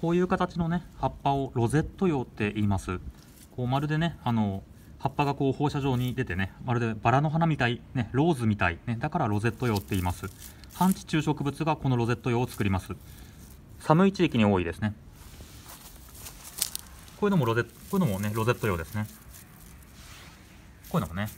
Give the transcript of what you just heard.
こういう形のね葉っぱをロゼット葉って言います。こうまるでねあの葉っぱがこう放射状に出てねまるでバラの花みたい、ね、ローズみたい、ね、だからロゼット葉って言います。半地中植物がこのロゼット葉を作ります。寒い地域に多いですね。こういうのもロゼこういうのもねロゼット葉ですね。こういうのもね